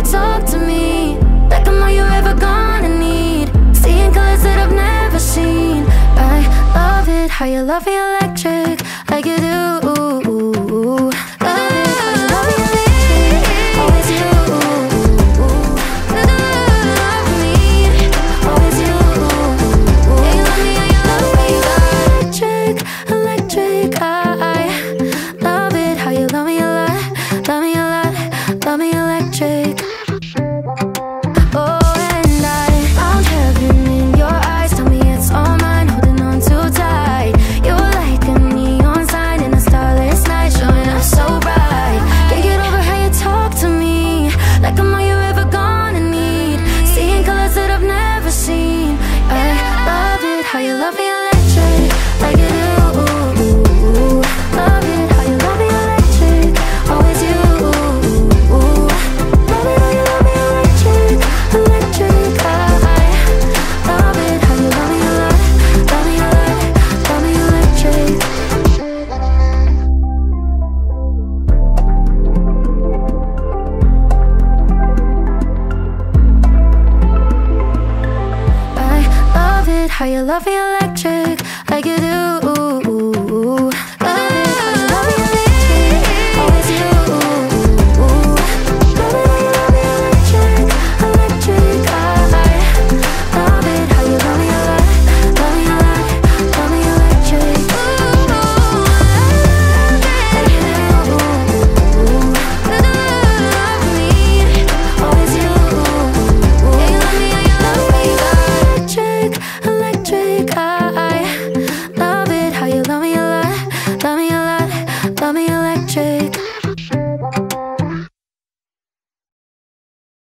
you talk to me. Like I'm all you ever gonna need. Seeing colors that I've never seen. I love it, how you love me electric Like you do. you love me How you love me electric like you do.